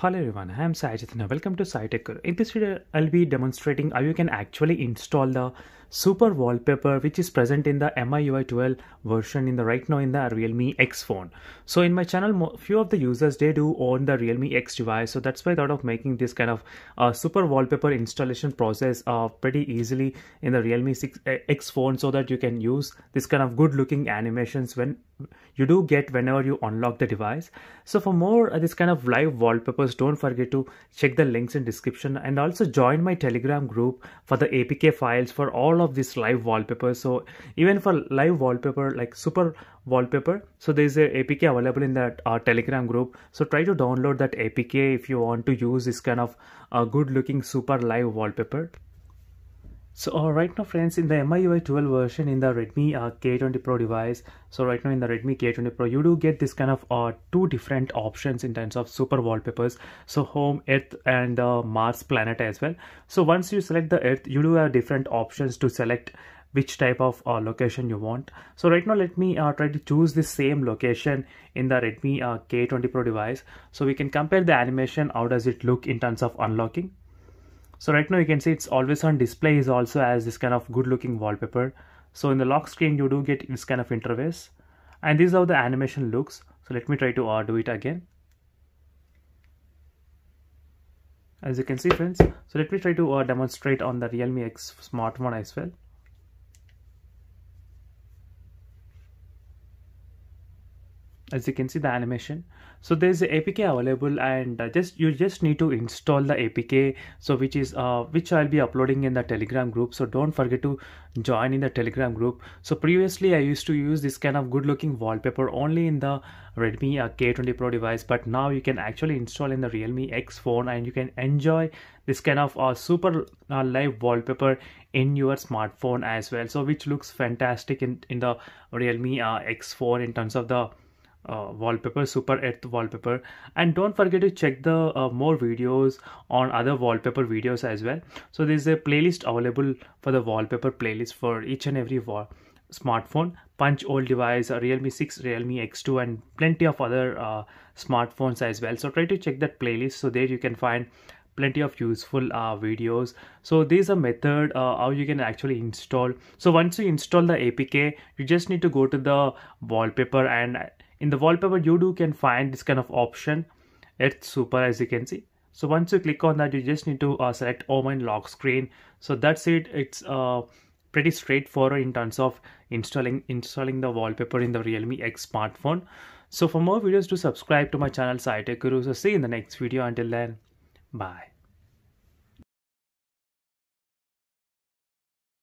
Hello everyone, I am Sai Chaitanya. Welcome to Sai Tech. In this video, I'll be demonstrating how you can actually install the super wallpaper which is present in the MIUI 12 version in the right now in the Realme X phone. So in my channel, few of the users they do own the Realme X device, so that's why I thought of making this kind of uh, super wallpaper installation process uh, pretty easily in the Realme 6 uh, X phone, so that you can use this kind of good looking animations when you do get whenever you unlock the device. So for more uh, this kind of live wallpapers, don't forget to check the links in description and also join my Telegram group for the APK files for all all of this live wallpaper so even for live wallpaper like super wallpaper so there is a apk available in that uh, telegram group. So try to download that apk if you want to use this kind of uh, good looking super live wallpaper so uh, right now friends in the MIUI 12 version in the Redmi uh, K20 Pro device so right now in the Redmi K20 Pro you do get this kind of uh, two different options in terms of super wallpapers. So home earth and uh, Mars planet as well. So once you select the earth you do have different options to select which type of uh, location you want. So right now let me uh, try to choose the same location in the Redmi uh, K20 Pro device. So we can compare the animation how does it look in terms of unlocking so right now you can see it's always on display is also as this kind of good looking wallpaper. So in the lock screen you do get this kind of interface. And this is how the animation looks. So let me try to uh, do it again. As you can see friends so let me try to uh, demonstrate on the realme x smartphone as well as you can see the animation. So there's a apk available and uh, just you just need to install the apk so which is uh, which i'll be uploading in the telegram group. So don't forget to join in the telegram group. So previously i used to use this kind of good looking wallpaper only in the redmi uh, k20 pro device but now you can actually install in the realme x phone and you can enjoy this kind of uh, super uh, live wallpaper in your smartphone as well. So which looks fantastic in in the realme uh, x phone in terms of the uh, wallpaper super earth wallpaper. And don't forget to check the uh, more videos on other wallpaper videos as well. So there's a playlist available for the wallpaper playlist for each and every wall smartphone. Punch old device realme 6 realme x2 and plenty of other uh, smartphones as well. So try to check that playlist. So there you can find plenty of useful uh, videos. So there's a method uh, how you can actually install. So once you install the apk you just need to go to the wallpaper and in the wallpaper you do can find this kind of option it's super as you can see so once you click on that you just need to uh, select home and lock screen so that's it it's uh, pretty straightforward in terms of installing installing the wallpaper in the realme x smartphone so for more videos to subscribe to my channel Guru. So see you in the next video. Until then, bye.